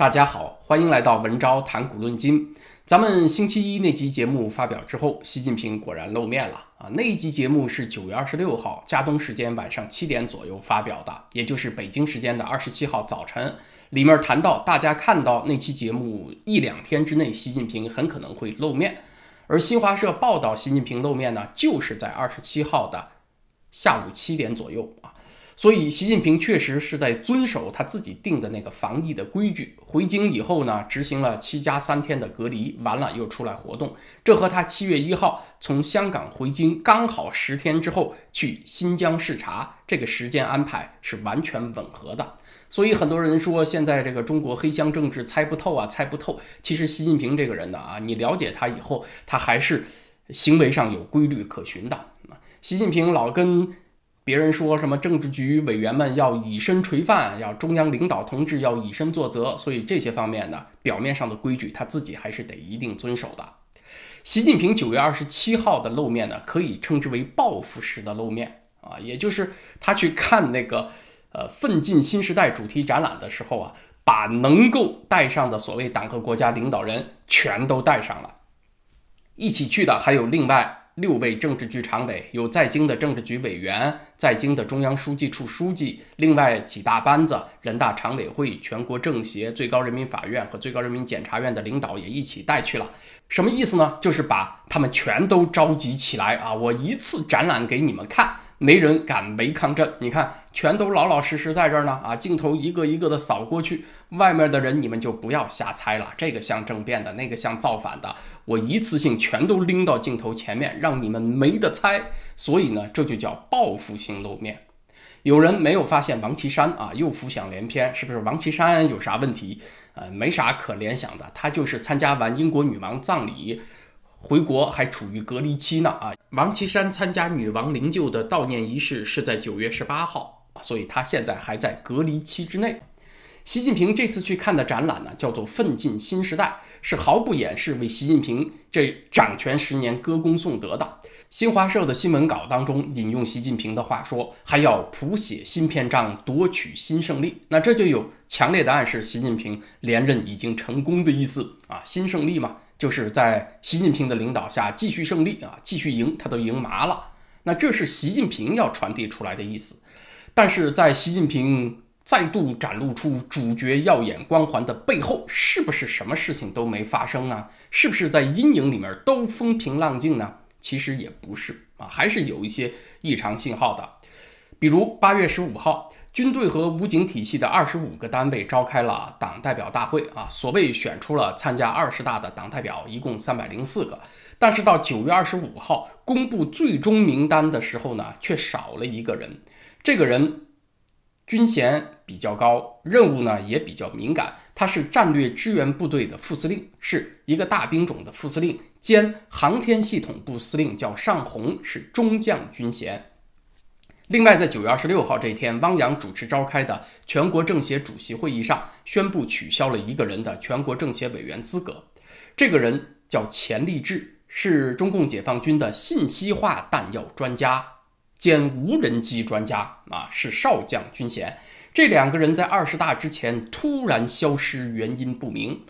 大家好，欢迎来到文昭谈古论今。咱们星期一那集节目发表之后，习近平果然露面了啊！那一集节目是九月二十六号加东时间晚上七点左右发表的，也就是北京时间的二十七号早晨。里面谈到，大家看到那期节目一两天之内，习近平很可能会露面。而新华社报道习近平露面呢，就是在二十七号的下午七点左右啊。所以，习近平确实是在遵守他自己定的那个防疫的规矩。回京以后呢，执行了七加三天的隔离，完了又出来活动。这和他七月一号从香港回京刚好十天之后去新疆视察这个时间安排是完全吻合的。所以，很多人说现在这个中国黑箱政治猜不透啊，猜不透。其实，习近平这个人呢啊，你了解他以后，他还是行为上有规律可循的。习近平老跟。别人说什么政治局委员们要以身垂范，要中央领导同志要以身作则，所以这些方面呢，表面上的规矩他自己还是得一定遵守的。习近平九月二十七号的露面呢，可以称之为报复式的露面啊，也就是他去看那个呃奋进新时代主题展览的时候啊，把能够带上的所谓党和国家领导人全都带上了，一起去的还有另外。六位政治局常委，有在京的政治局委员，在京的中央书记处书记，另外几大班子，人大常委会、全国政协、最高人民法院和最高人民检察院的领导也一起带去了。什么意思呢？就是把他们全都召集起来啊！我一次展览给你们看。没人敢违抗朕，你看，全都老老实实在这儿呢啊！镜头一个一个的扫过去，外面的人你们就不要瞎猜了，这个像政变的，那个像造反的，我一次性全都拎到镜头前面，让你们没得猜。所以呢，这就叫报复性露面。有人没有发现王岐山啊，又浮想联翩，是不是王岐山有啥问题？呃，没啥可联想的，他就是参加完英国女王葬礼。回国还处于隔离期呢啊！王岐山参加女王灵柩的悼念仪式是在九月十八号所以他现在还在隔离期之内。习近平这次去看的展览呢，叫做《奋进新时代》，是毫不掩饰为习近平这掌权十年歌功颂德的。新华社的新闻稿当中引用习近平的话说，还要谱写新篇章，夺取新胜利。那这就有强烈的暗示，习近平连任已经成功的意思啊！新胜利嘛。就是在习近平的领导下继续胜利啊，继续赢，他都赢麻了。那这是习近平要传递出来的意思。但是在习近平再度展露出主角耀眼光环的背后，是不是什么事情都没发生呢？是不是在阴影里面都风平浪静呢？其实也不是啊，还是有一些异常信号的。比如八月十五号。军队和武警体系的二十五个单位召开了党代表大会啊，所谓选出了参加二十大的党代表，一共三百零四个。但是到九月二十五号公布最终名单的时候呢，却少了一个人。这个人军衔比较高，任务呢也比较敏感。他是战略支援部队的副司令，是一个大兵种的副司令兼航天系统部司令，叫尚红，是中将军衔。另外，在九月二十六号这一天，汪洋主持召开的全国政协主席会议上，宣布取消了一个人的全国政协委员资格。这个人叫钱立志，是中共解放军的信息化弹药专家兼无人机专家啊，是少将军衔。这两个人在二十大之前突然消失，原因不明。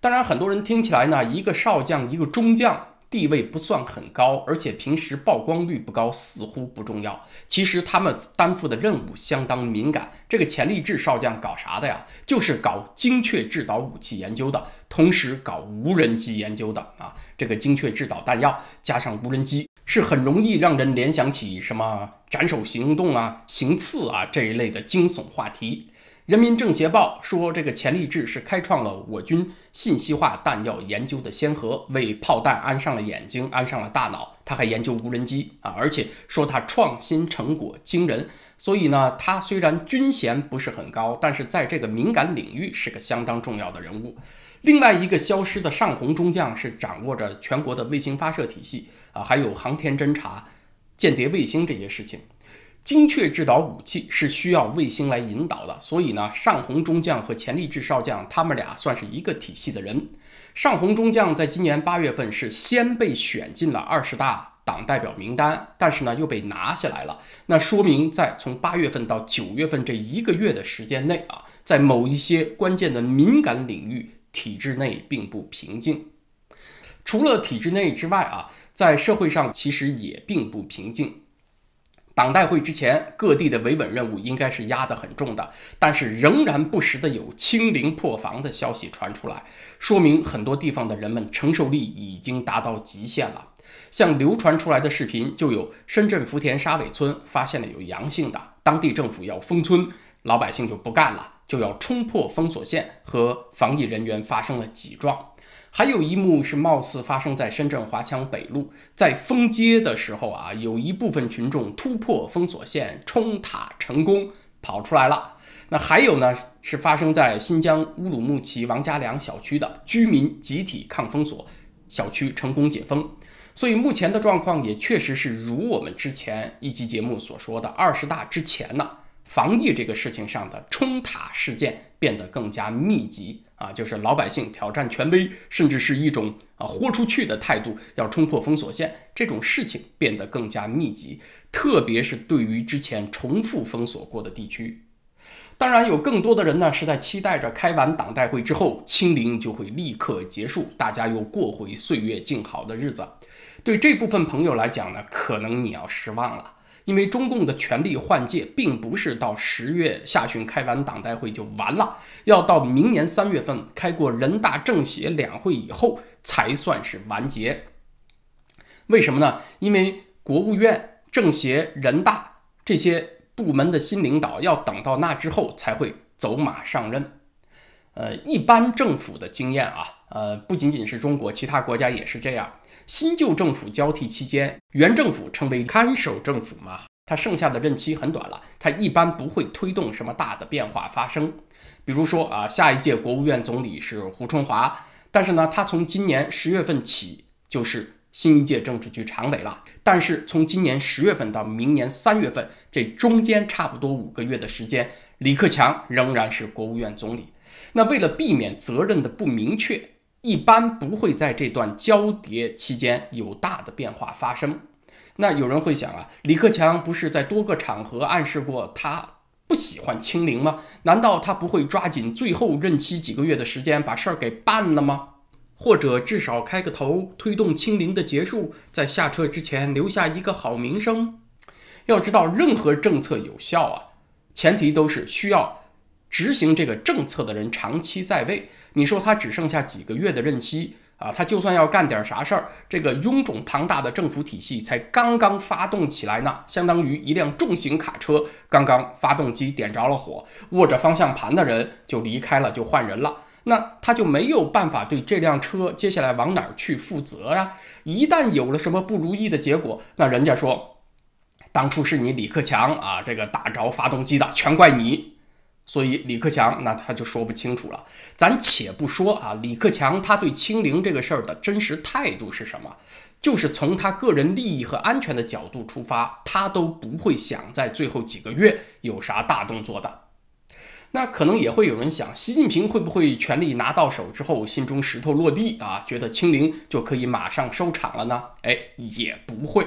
当然，很多人听起来呢，一个少将，一个中将。地位不算很高，而且平时曝光率不高，似乎不重要。其实他们担负的任务相当敏感。这个钱立志少将搞啥的呀？就是搞精确制导武器研究的，同时搞无人机研究的啊。这个精确制导弹药加上无人机，是很容易让人联想起什么斩首行动啊、行刺啊这一类的惊悚话题。人民政协报说，这个钱立志是开创了我军信息化弹药研究的先河，为炮弹安上了眼睛，安上了大脑。他还研究无人机啊，而且说他创新成果惊人。所以呢，他虽然军衔不是很高，但是在这个敏感领域是个相当重要的人物。另外一个消失的上红中将是掌握着全国的卫星发射体系啊，还有航天侦察、间谍卫星这些事情。精确制导武器是需要卫星来引导的，所以呢，尚红中将和钱立志少将他们俩算是一个体系的人。尚红中将在今年八月份是先被选进了二十大党代表名单，但是呢又被拿下来了。那说明在从八月份到九月份这一个月的时间内啊，在某一些关键的敏感领域，体制内并不平静。除了体制内之外啊，在社会上其实也并不平静。党代会之前，各地的维稳任务应该是压得很重的，但是仍然不时的有清零破防的消息传出来，说明很多地方的人们承受力已经达到极限了。像流传出来的视频，就有深圳福田沙尾村发现了有阳性的，当地政府要封村，老百姓就不干了，就要冲破封锁线，和防疫人员发生了挤撞。还有一幕是貌似发生在深圳华强北路，在封街的时候啊，有一部分群众突破封锁线，冲塔成功跑出来了。那还有呢，是发生在新疆乌鲁木齐王家梁小区的居民集体抗封锁，小区成功解封。所以目前的状况也确实是如我们之前一期节目所说的，二十大之前呢。防疫这个事情上的冲塔事件变得更加密集啊，就是老百姓挑战权威，甚至是一种啊豁出去的态度，要冲破封锁线，这种事情变得更加密集。特别是对于之前重复封锁过的地区，当然有更多的人呢是在期待着开完党代会之后，清零就会立刻结束，大家又过回岁月静好的日子。对这部分朋友来讲呢，可能你要失望了。因为中共的权力换届并不是到十月下旬开完党代会就完了，要到明年三月份开过人大政协两会以后才算是完结。为什么呢？因为国务院、政协、人大这些部门的新领导要等到那之后才会走马上任。呃，一般政府的经验啊，呃，不仅仅是中国，其他国家也是这样。新旧政府交替期间，原政府称为看守政府嘛，它剩下的任期很短了，它一般不会推动什么大的变化发生。比如说啊，下一届国务院总理是胡春华，但是呢，他从今年十月份起就是新一届政治局常委了。但是从今年十月份到明年三月份，这中间差不多五个月的时间，李克强仍然是国务院总理。那为了避免责任的不明确。一般不会在这段交叠期间有大的变化发生。那有人会想啊，李克强不是在多个场合暗示过他不喜欢清零吗？难道他不会抓紧最后任期几个月的时间把事儿给办了吗？或者至少开个头，推动清零的结束，在下车之前留下一个好名声？要知道，任何政策有效啊，前提都是需要。执行这个政策的人长期在位，你说他只剩下几个月的任期啊？他就算要干点啥事儿，这个臃肿庞大的政府体系才刚刚发动起来呢，相当于一辆重型卡车刚刚发动机点着了火，握着方向盘的人就离开了，就换人了，那他就没有办法对这辆车接下来往哪儿去负责呀？一旦有了什么不如意的结果，那人家说，当初是你李克强啊，这个打着发动机的，全怪你。所以李克强那他就说不清楚了。咱且不说啊，李克强他对清零这个事儿的真实态度是什么？就是从他个人利益和安全的角度出发，他都不会想在最后几个月有啥大动作的。那可能也会有人想，习近平会不会权力拿到手之后，心中石头落地啊？觉得清零就可以马上收场了呢？哎，也不会，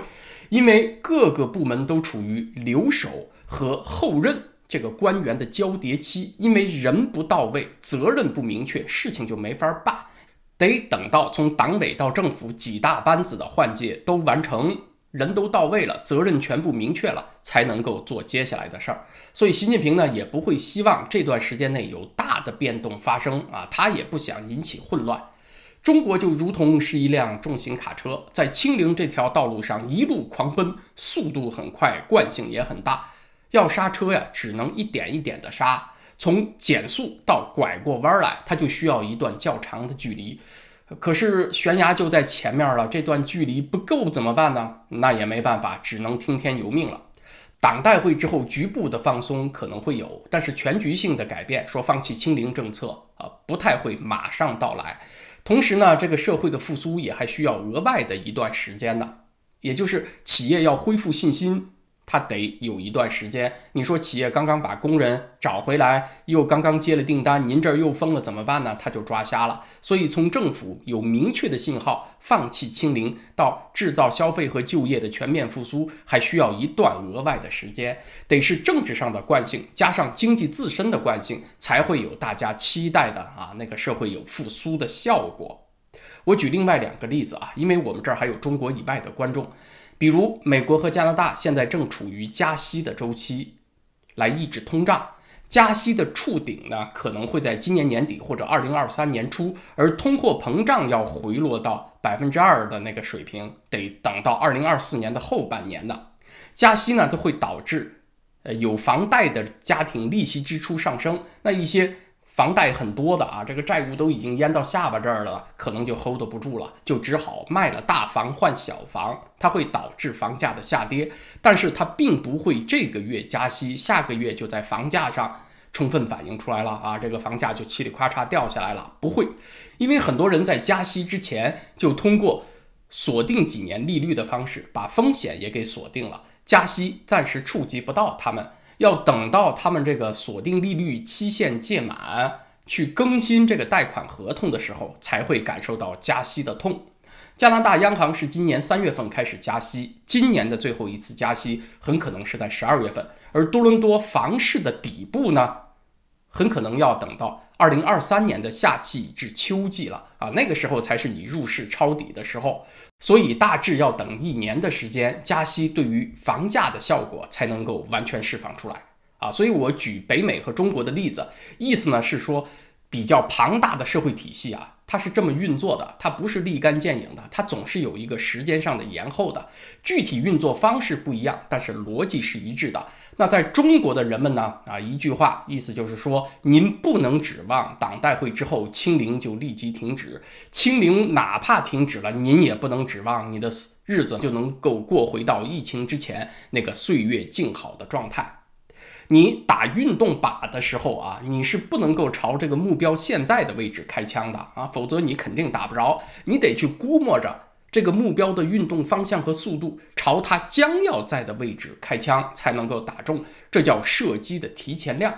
因为各个部门都处于留守和后任。这个官员的交叠期，因为人不到位，责任不明确，事情就没法办，得等到从党委到政府几大班子的换届都完成，人都到位了，责任全部明确了，才能够做接下来的事儿。所以，习近平呢也不会希望这段时间内有大的变动发生啊，他也不想引起混乱。中国就如同是一辆重型卡车，在清零这条道路上一路狂奔，速度很快，惯性也很大。要刹车呀，只能一点一点的刹，从减速到拐过弯来，它就需要一段较长的距离。可是悬崖就在前面了，这段距离不够怎么办呢？那也没办法，只能听天由命了。党代会之后，局部的放松可能会有，但是全局性的改变，说放弃清零政策啊，不太会马上到来。同时呢，这个社会的复苏也还需要额外的一段时间呢，也就是企业要恢复信心。它得有一段时间。你说企业刚刚把工人找回来，又刚刚接了订单，您这儿又封了，怎么办呢？他就抓瞎了。所以从政府有明确的信号放弃清零，到制造、消费和就业的全面复苏，还需要一段额外的时间。得是政治上的惯性加上经济自身的惯性，才会有大家期待的啊那个社会有复苏的效果。我举另外两个例子啊，因为我们这儿还有中国以外的观众。比如，美国和加拿大现在正处于加息的周期，来抑制通胀。加息的触顶呢，可能会在今年年底或者二零二三年初，而通货膨胀要回落到百分之二的那个水平，得等到二零二四年的后半年呢。加息呢，都会导致呃有房贷的家庭利息支出上升，那一些。房贷很多的啊，这个债务都已经淹到下巴这儿了，可能就 hold 不住了，就只好卖了大房换小房。它会导致房价的下跌，但是它并不会这个月加息，下个月就在房价上充分反映出来了啊，这个房价就嘁里咔嚓掉下来了。不会，因为很多人在加息之前就通过锁定几年利率的方式，把风险也给锁定了，加息暂时触及不到他们。要等到他们这个锁定利率期限届满，去更新这个贷款合同的时候，才会感受到加息的痛。加拿大央行是今年三月份开始加息，今年的最后一次加息很可能是在十二月份，而多伦多房市的底部呢？很可能要等到二零二三年的夏季至秋季了啊，那个时候才是你入市抄底的时候，所以大致要等一年的时间，加息对于房价的效果才能够完全释放出来啊。所以我举北美和中国的例子，意思呢是说，比较庞大的社会体系啊。它是这么运作的，它不是立竿见影的，它总是有一个时间上的延后的。具体运作方式不一样，但是逻辑是一致的。那在中国的人们呢？啊，一句话，意思就是说，您不能指望党代会之后清零就立即停止，清零哪怕停止了，您也不能指望你的日子就能够过回到疫情之前那个岁月静好的状态。你打运动靶的时候啊，你是不能够朝这个目标现在的位置开枪的啊，否则你肯定打不着。你得去估摸着这个目标的运动方向和速度，朝它将要在的位置开枪才能够打中。这叫射击的提前量。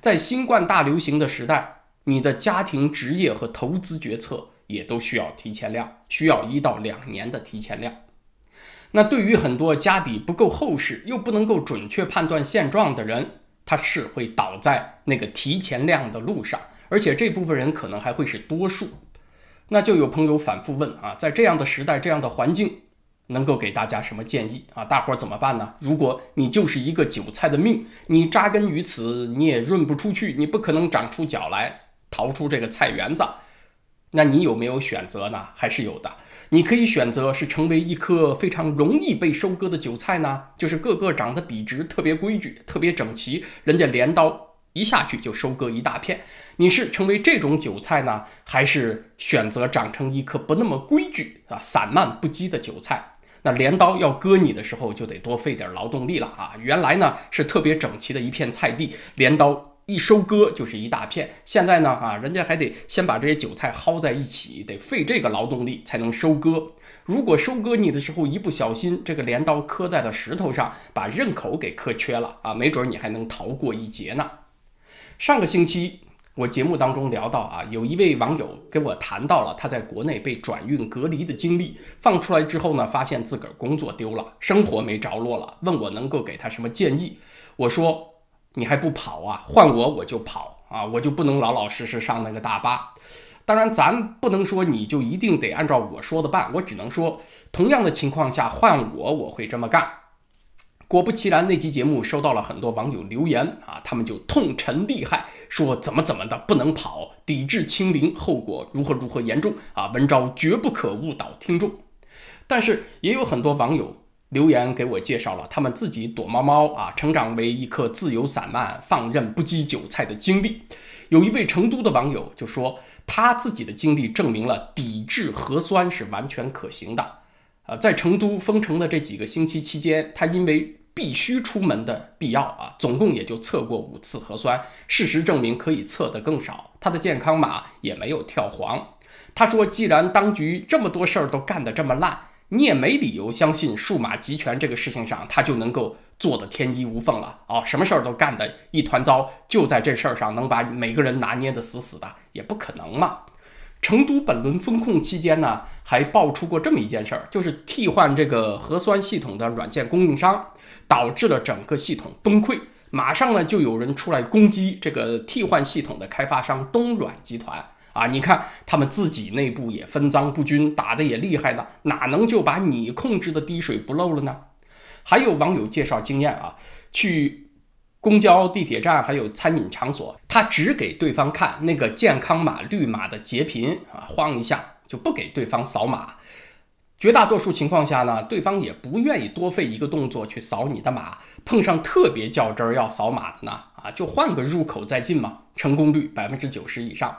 在新冠大流行的时代，你的家庭、职业和投资决策也都需要提前量，需要一到两年的提前量。那对于很多家底不够厚实又不能够准确判断现状的人，他是会倒在那个提前量的路上，而且这部分人可能还会是多数。那就有朋友反复问啊，在这样的时代、这样的环境，能够给大家什么建议啊？大伙儿怎么办呢？如果你就是一个韭菜的命，你扎根于此，你也润不出去，你不可能长出脚来逃出这个菜园子。那你有没有选择呢？还是有的。你可以选择是成为一颗非常容易被收割的韭菜呢，就是个个长得笔直、特别规矩、特别整齐，人家镰刀一下去就收割一大片。你是成为这种韭菜呢，还是选择长成一颗不那么规矩啊、散漫不羁的韭菜？那镰刀要割你的时候，就得多费点劳动力了啊。原来呢是特别整齐的一片菜地，镰刀。一收割就是一大片，现在呢啊，人家还得先把这些韭菜薅在一起，得费这个劳动力才能收割。如果收割你的时候一不小心，这个镰刀磕在了石头上，把刃口给磕缺了啊，没准你还能逃过一劫呢。上个星期我节目当中聊到啊，有一位网友跟我谈到了他在国内被转运隔离的经历，放出来之后呢，发现自个儿工作丢了，生活没着落了，问我能够给他什么建议。我说。你还不跑啊？换我我就跑啊！我就不能老老实实上那个大巴。当然，咱不能说你就一定得按照我说的办。我只能说，同样的情况下换我，我会这么干。果不其然，那期节目收到了很多网友留言啊，他们就痛陈厉害，说怎么怎么的不能跑，抵制清零，后果如何如何严重啊！文昭绝不可误导听众。但是也有很多网友。留言给我介绍了他们自己躲猫猫啊，成长为一颗自由散漫、放任不羁韭菜的经历。有一位成都的网友就说，他自己的经历证明了抵制核酸是完全可行的。啊，在成都封城的这几个星期期间，他因为必须出门的必要啊，总共也就测过五次核酸。事实证明可以测得更少，他的健康码也没有跳黄。他说，既然当局这么多事儿都干得这么烂。你也没理由相信数码集权这个事情上，它就能够做得天衣无缝了啊，什么事儿都干得一团糟，就在这事儿上能把每个人拿捏得死死的，也不可能嘛。成都本轮风控期间呢，还爆出过这么一件事儿，就是替换这个核酸系统的软件供应商，导致了整个系统崩溃。马上呢，就有人出来攻击这个替换系统的开发商东软集团啊！你看他们自己内部也分赃不均，打的也厉害呢，哪能就把你控制的滴水不漏了呢？还有网友介绍经验啊，去公交、地铁站还有餐饮场所，他只给对方看那个健康码绿码的截屏啊，晃一下就不给对方扫码。绝大多数情况下呢，对方也不愿意多费一个动作去扫你的码。碰上特别较真儿要扫码的呢，啊，就换个入口再进嘛，成功率百分之九十以上。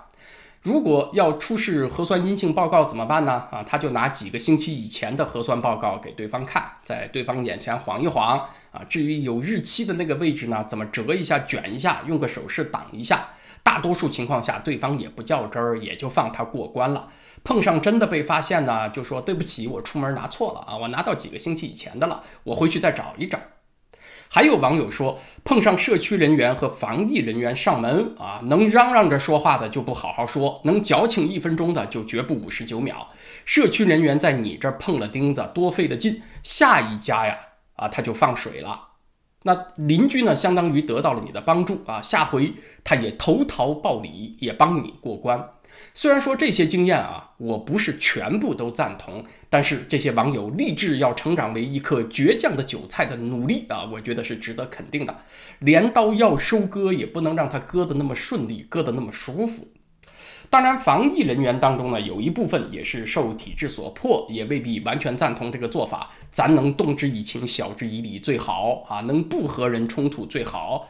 如果要出示核酸阴性报告怎么办呢？啊，他就拿几个星期以前的核酸报告给对方看，在对方眼前晃一晃啊。至于有日期的那个位置呢，怎么折一下、卷一下，用个手势挡一下。大多数情况下，对方也不较真儿，也就放他过关了。碰上真的被发现呢，就说对不起，我出门拿错了啊，我拿到几个星期以前的了，我回去再找一找。还有网友说，碰上社区人员和防疫人员上门啊，能嚷嚷着说话的就不好好说，能矫情一分钟的就绝不五十九秒。社区人员在你这儿碰了钉子，多费的劲，下一家呀啊他就放水了。那邻居呢，相当于得到了你的帮助啊，下回他也投桃报李，也帮你过关。虽然说这些经验啊，我不是全部都赞同，但是这些网友立志要成长为一颗倔强的韭菜的努力啊，我觉得是值得肯定的。镰刀要收割，也不能让它割得那么顺利，割得那么舒服。当然，防疫人员当中呢，有一部分也是受体制所迫，也未必完全赞同这个做法。咱能动之以情，晓之以理最好啊，能不和人冲突最好。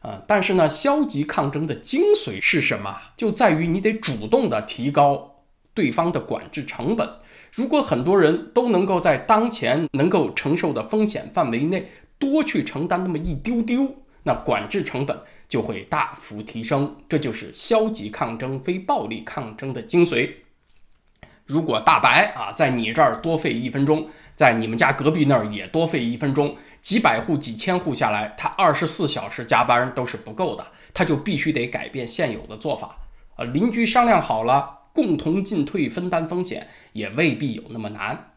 呃，但是呢，消极抗争的精髓是什么？就在于你得主动的提高对方的管制成本。如果很多人都能够在当前能够承受的风险范围内多去承担那么一丢丢，那管制成本。就会大幅提升，这就是消极抗争、非暴力抗争的精髓。如果大白啊，在你这儿多费一分钟，在你们家隔壁那儿也多费一分钟，几百户、几千户下来，他二十四小时加班都是不够的，他就必须得改变现有的做法。呃，邻居商量好了，共同进退、分担风险，也未必有那么难。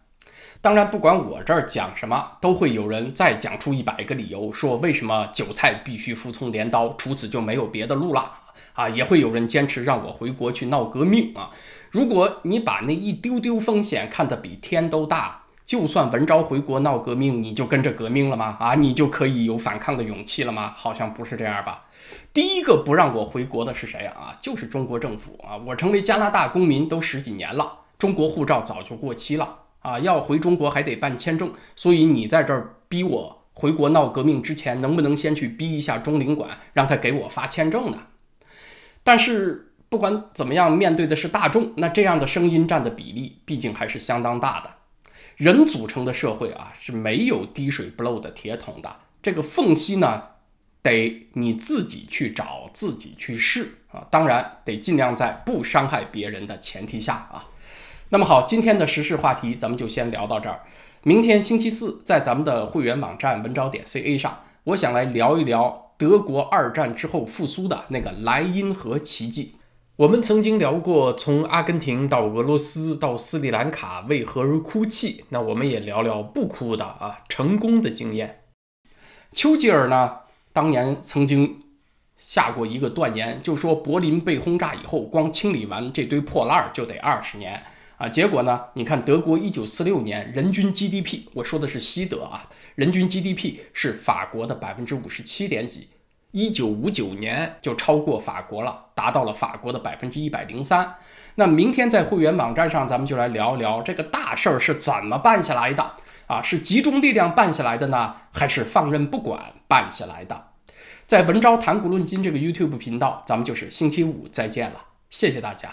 当然，不管我这儿讲什么，都会有人再讲出一百个理由，说为什么韭菜必须服从镰刀，除此就没有别的路了啊！也会有人坚持让我回国去闹革命啊！如果你把那一丢丢风险看得比天都大，就算文昭回国闹革命，你就跟着革命了吗？啊，你就可以有反抗的勇气了吗？好像不是这样吧？第一个不让我回国的是谁啊？就是中国政府啊！我成为加拿大公民都十几年了，中国护照早就过期了。啊，要回中国还得办签证，所以你在这儿逼我回国闹革命之前，能不能先去逼一下中领馆，让他给我发签证呢？但是不管怎么样，面对的是大众，那这样的声音占的比例毕竟还是相当大的。人组成的社会啊，是没有滴水不漏的铁桶的，这个缝隙呢，得你自己去找，自己去试啊。当然，得尽量在不伤害别人的前提下啊。那么好，今天的时事话题咱们就先聊到这儿。明天星期四，在咱们的会员网站文昭点 ca 上，我想来聊一聊德国二战之后复苏的那个莱茵河奇迹。我们曾经聊过从阿根廷到俄罗斯到斯里兰卡为何而哭泣，那我们也聊聊不哭的啊成功的经验。丘吉尔呢，当年曾经下过一个断言，就说柏林被轰炸以后，光清理完这堆破烂就得二十年。啊，结果呢？你看德国一九四六年人均 GDP，我说的是西德啊，人均 GDP 是法国的百分之五十七点几，一九五九年就超过法国了，达到了法国的百分之一百零三。那明天在会员网站上，咱们就来聊一聊这个大事儿是怎么办下来的啊？是集中力量办下来的呢，还是放任不管办下来的？在文昭谈古论今这个 YouTube 频道，咱们就是星期五再见了，谢谢大家。